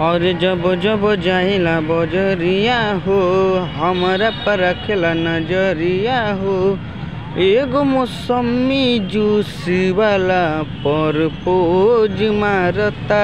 और जब जब जाइला बजरिया हो, हमारा पर रखेला नज़रिया हो, एगो मौसमी जूस वाला पर पोज मारता।